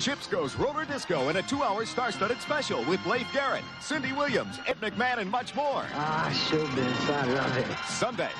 Chips goes roller disco in a two-hour star-studded special with Leif Garrett, Cindy Williams, Ed McMahon, and much more. Ah, showbiz. I love it. Sunday.